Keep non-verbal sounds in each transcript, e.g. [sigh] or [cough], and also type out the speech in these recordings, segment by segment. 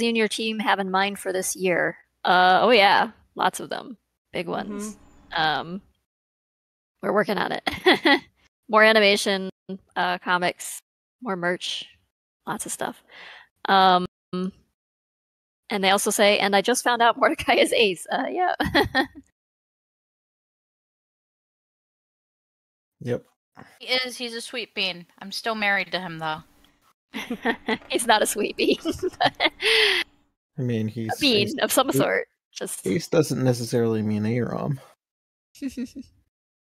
you and your team have in mind for this year? Uh, oh yeah, lots of them, big ones. Um, we're working on it. [laughs] more animation, uh, comics, more merch, lots of stuff. Um, and they also say, and I just found out [laughs] Mordecai is Ace. Uh, yeah. [laughs] Yep. He is. He's a sweet bean. I'm still married to him though. [laughs] He's not a sweet bean. [laughs] I mean, [laughs] he's a bean Ace, of some Ace- sort. Just Ace doesn't necessarily mean Aram.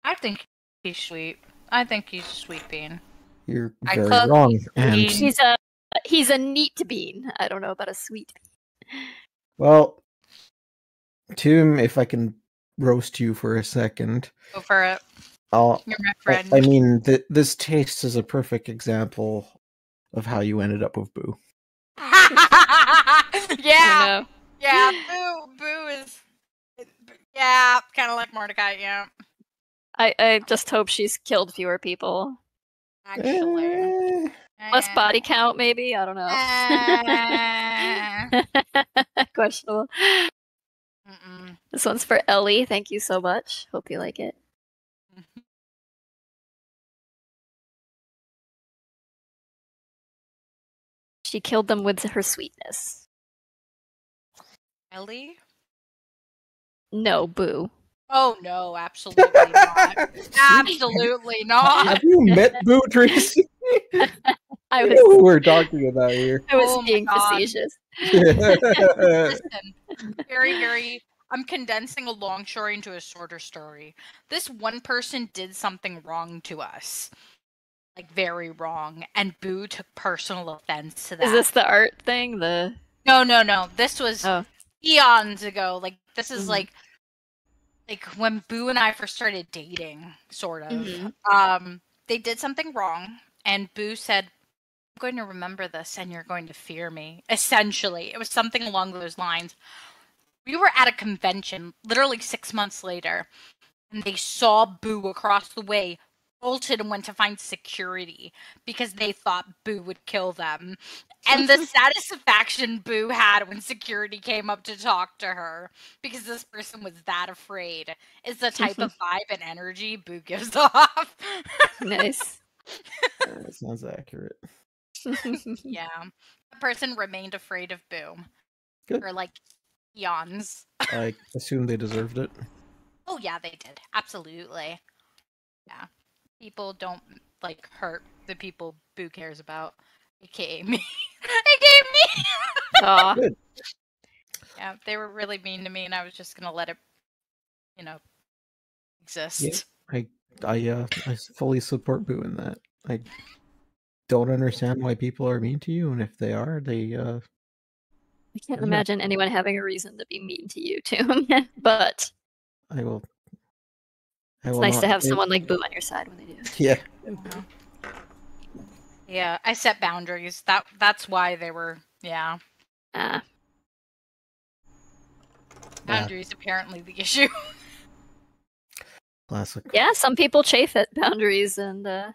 I think he's sweet. I think he's a sweet bean. You're I very cook, wrong. And eat. he's a he's a neat bean. I don't know about a sweet bean. well, Tomb, if I can roast you for a second, Go for it. I'll. You're my I, friend. I mean, th- this taste is a perfect example of how you ended up with Boo. [laughs] yeah, Oh, yeah. Boo, boo is. Yeah, kind of like Mordecai. Yeah, I, I just hope she's killed fewer people. actually. Eh, Less body count, maybe. I don't know. Eh. [laughs] Questionable. Mm-mm. This one's for Ellie. Thank you so much. Hope you like it. She killed them with her sweetness. Ellie? No, boo. Oh no, absolutely not. [laughs] Absolutely [laughs] [laughs] not. Have you met Boo Tracy? I You was know who we're talking about here. I was Oh being facetious. Listen, very, very. I'm condensing a long story into a shorter story. This one person did something wrong to us, like very wrong, and Boo took personal offense to that. Is this the art thing? The No, no, no. This was Oh. eons ago. Like this is Mhm. like like when Boo and I first started dating, sort of. Mhm. Um, they did something wrong, and Boo said, "I'm going to remember this, and you're going to fear me." Essentially, it was something along those lines. We were at a convention, literally six months later, and they saw Boo across the way, bolted and went to find security because they thought Boo would kill them. And the [laughs] satisfaction Boo had when security came up to talk to her because this person was that afraid is the type of [laughs] vibe and energy Boo gives [laughs] off. nice. That sounds accurate. yeah. The person remained afraid of Boo Good. for like eons. I assume they deserved it. Oh yeah, they did. Absolutely. Yeah. People don't like hurt the people Boo cares about. AKA me. [laughs] AKA me. Aw. Good. yeah, they were really mean to me and I was just gonna let it you know exist. I I uh I s- fully support Boo in that. I don't understand why people are mean to you, and if they are, they uh I can't Yeah. imagine anyone having a reason to be mean to you, too. [laughs] but I will. I it's will nice to have say- someone like Boo on your side when they do. [laughs] Yeah. Yeah, I set boundaries. That that's why they were yeah. Ah, Ah, Boundaries apparently the issue. [laughs] classic. yeah, some people chafe at boundaries and uh,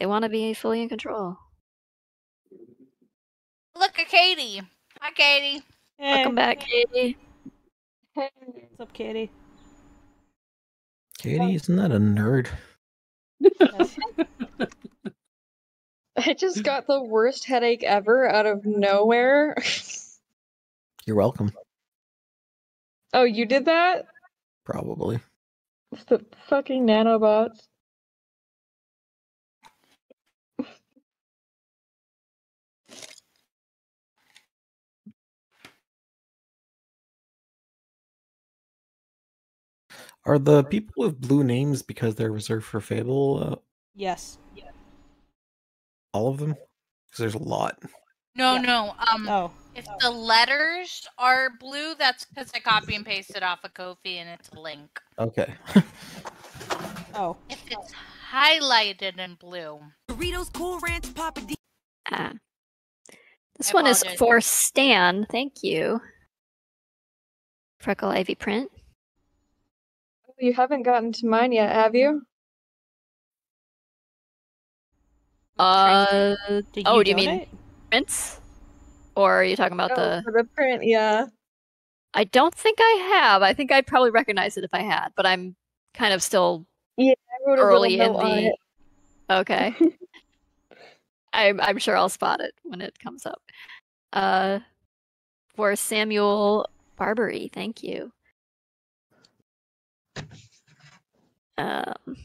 they want to be fully in control. Look at Katie. Hi Katie. Hey, Welcome back, Katie. What's up, Katie? Katie, isn't that a nerd? [laughs] I just got the worst headache ever out of nowhere. You're welcome. oh, you did that? Probably. The fucking nanobots. Are the people with blue names because they're reserved for Fable? Uh, Yes. all of them? Because there's a lot. No, Yeah. no. Um Oh, if the letters are blue, that's because I copy and pasted off of Ko-fi and it's a link. Okay. oh. If it's highlighted in blue. Doritos, Cool Ranch, Papa D. Ah. This I one is for Stan. Thank you. Freckle Ivy print. You haven't gotten to mine yet, have you? Uh, Did oh, do you mean donate? prints? Or are you talking about Oh, the? for the print, yeah. I don't think I have. I think I'd probably recognize it if I had, but I'm kind of still I wrote a early in little on the. it. Okay. [laughs] I'm I'm sure I'll spot it when it comes up. Uh, for Samuel Barbary, thank you. Um,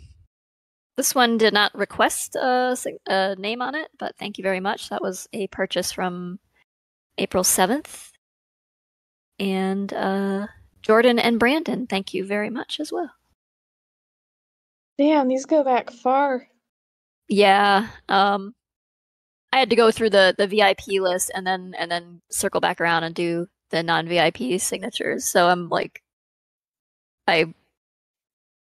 this one did not request a, a name on it, but thank you very much. That was a purchase from April seventh, and uh, Jordan and Brandon, thank you very much as well. Damn, these go back far. Yeah. Um I had to go through the the VIP list and then and then circle back around and do the non-VIP signatures. So I'm like I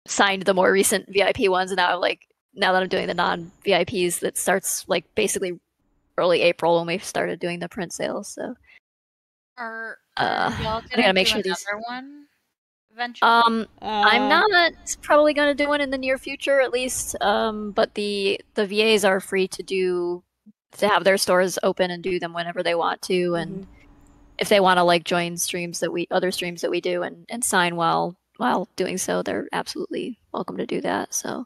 signed the more recent VIP ones and now like now that I'm doing the non-VIPs that starts like basically early April when we started doing the print sales. So Are, Uh, y'all I gotta gonna make do sure these- another one eventually? um I'm Uh, not probably going to do one in the near future, at least. Um, but the the VAs are free to do to have their stores open and do them whenever they want to, and Mhm. if they want to like join streams that we other streams that we do and and sign while while doing so, they're absolutely welcome to do that. So,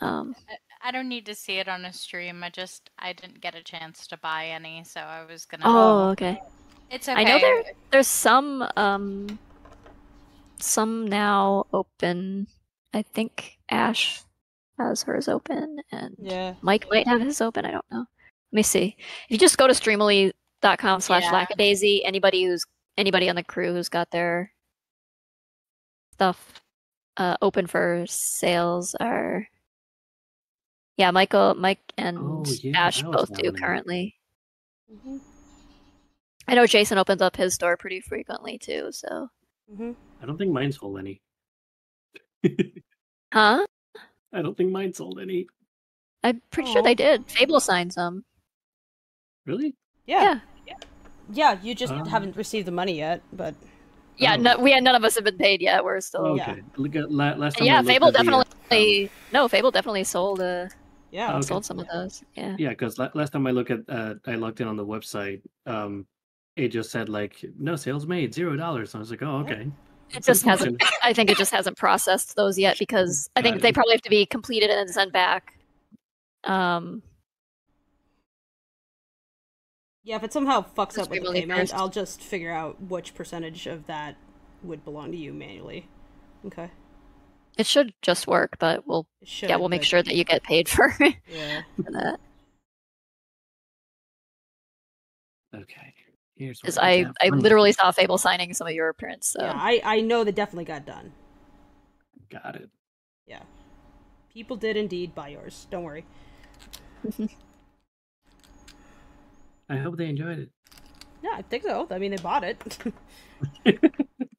um, I don't need to see it on a stream. I just I didn't get a chance to buy any, so I was gonna. oh, okay. it's okay. I know there there's some um some now open. I think Ash has hers open, and Yeah. Mike might have his open. I don't know. Let me see. If you just go to streamily.com slash Yeah. lackadaisy, anybody who's anybody on the crew who's got their stuff uh, open for sales are yeah, Michael, Mike, and Oh, yeah, Ash both do happening. currently. Mhm. I know Jason opens up his store pretty frequently too. So, Mhm. I don't think mine sold any. [laughs] huh? I don't think mine sold any. I'm pretty sure they did. Fable signed some. Really? Yeah. Yeah. Yeah, you just Ah. haven't received the money yet, but Yeah, Oh. no, we had none of us have been paid yet. We're still. Yeah. Okay. Look at la- last time. Yeah, Fable at the, uh, definitely. No, Fable definitely sold. Uh, yeah. Okay. sold some of those. Yeah. Yeah, because la- last time I look at, uh, I logged in on the website. Um, it just said like no sales made, zero dollars. I was like, oh, okay. It just hasn't. I think it just hasn't processed those yet because I think they probably have to be completed and then sent back. Um, Yeah, if it somehow fucks Just up with the payment, first. I'll just figure out which percentage of that would belong to you manually. Okay. it should just work, but we'll should, yeah we'll make but- sure that you get paid for, [laughs] Yeah. for that. Okay. Here's Because what I I literally saw Fable signing some of your prints. So Yeah, I, I know that definitely got done. got it. Yeah. People did indeed buy yours. Don't worry. [laughs] I hope they enjoyed it. Yeah, I think so. I mean, they bought it. [laughs] [laughs]